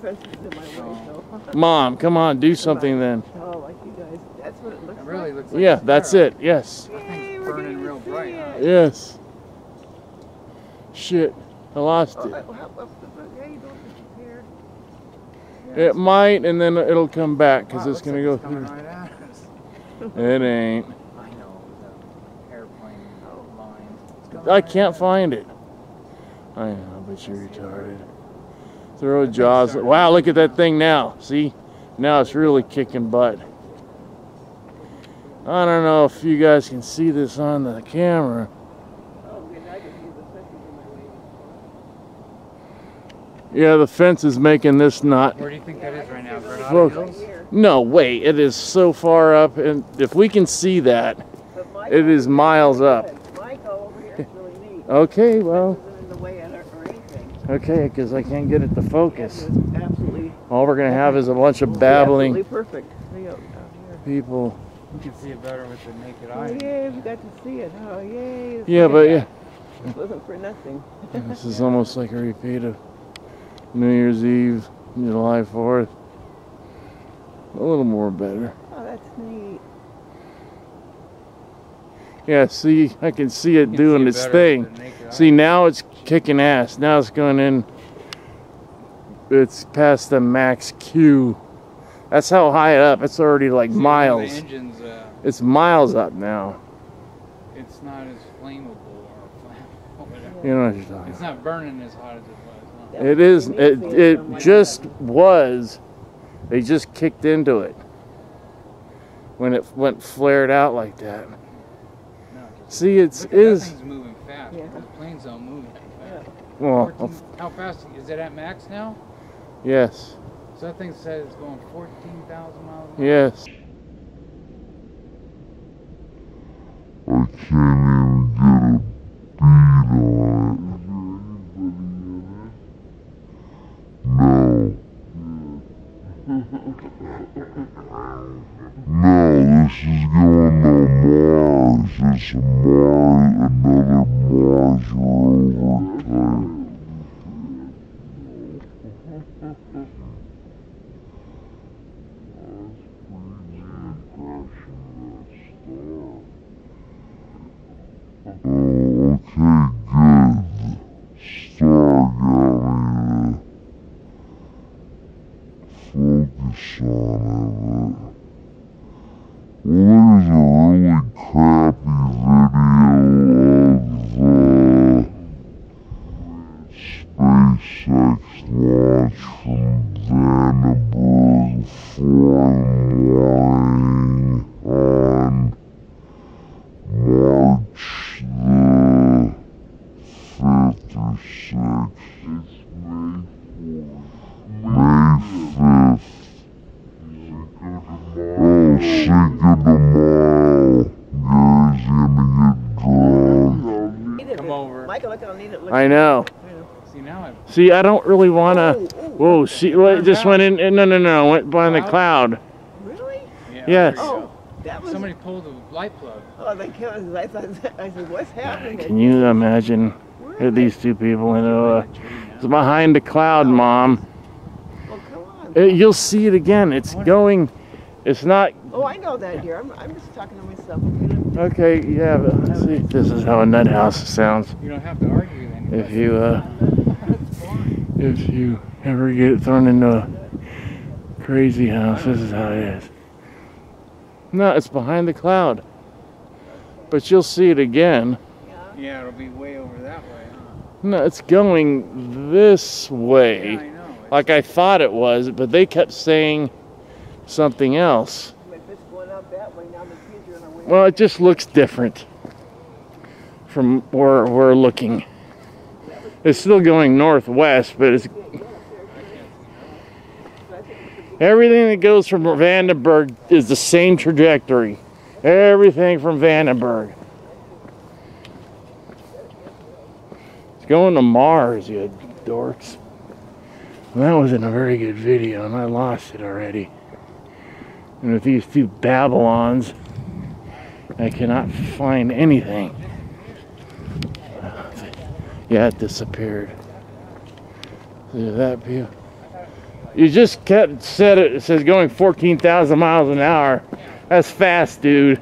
fences in my way, so. Mom, come on, do something then. Oh, like you guys. That's what it looks It really like. looks like Yeah, that's it. Yes. Yay, we're burning real bright, it. Yes. Shit. I lost Oh, it. how- how- yeah, you don't disappear. It might, and then it'll come back because Wow, it's looks gonna go through. right. It ain't. I know, the airplane oh. line. I can't at find it. I know, but you're retarded. Throw thing's jaws. Wow, look at that thing now. See? Now it's really kicking butt. I don't know if you guys can see this on the camera. Oh, good, I can see the fences in my way. Yeah, the fence is making this knot. Where do you think that is right now? Granada Look. Hills? No, way. it is so far up, and if we can see that, It is miles up. good. Over here is really neat. okay, well, Fence isn't in the way of it or anything. Okay, because I can't get it to focus. It's absolutely, All we're gonna have is a bunch of babbling absolutely babbling perfect. See it out people. You can see it better with the naked here. Oh, eye. yay, we got to see it. Oh, yay. It's Yeah, like but yeah, It wasn't for nothing. this is almost like a repeat of New Year's Eve, July 4th. A little more better. Oh, that's neat. Yeah, see, I can see it can doing see its thing. with the naked eye. See, now it's kicking ass. Now it's going in. It's past the max Q. That's how high up. It's already like See, miles. The engine's, uh, It's miles up now. it's not as flammable or flammable. You know what you're talking about. It's about. not burning as hot as it was. No. That It was is. the It, neat thing it from my- just was. They just kicked into it when it went flared out like that. No, just- See, it's Look at that is thing's moving fast. Yeah. because planes don't move fast. well. Uh, 14 how fast is it at max now? Yes. So that thing says it's going 14,000 miles an hour. Yes. I can't even get a beat on it. No. No, this is going to Mars. It's Mars, another Mars rover type. Focus on it, but well, there's a really crappy video of the SpaceX launch from Vandenberg on Michael, look how neat it looks. I know. See now I See, I don't really wanna. Oh, oh, Whoa! See, what it just went in. No, no, no! Went behind the cloud. Really? yeah, Yes. Oh, that was. Somebody pulled the light plug. Oh, they killed us. I thought. I said, "What's happening?" Can you imagine Where are these two people in a? That tree now. It's behind the cloud, Mom. they? Oh, come on. Uh, You'll see it again. It's going. It's not. Oh, I know that, dear. I'm, I'm just talking to myself. Okay. Okay, yeah, but let's see. This is how a nut house sounds. You don't have to argue with anybody. If you uh, if you ever get thrown into a crazy house, this is how it is. No, it's behind the cloud. But you'll see it again. Yeah, it'll be way over that way, huh? No, it's going this way. Yeah, I know. Like I thought it was, but they kept saying something else. Well, it just looks different from where we're looking. It's still going northwest, but it's everything that goes from Vandenberg is the same trajectory. Everything from Vandenberg. It's going to Mars, you dorks. That wasn't a very good video, and I lost it already. And with these two Babylons, I cannot find anything. Yeah, it disappeared. See that view? You just kept said it, it says going 14,000 miles an hour. That's fast, dude.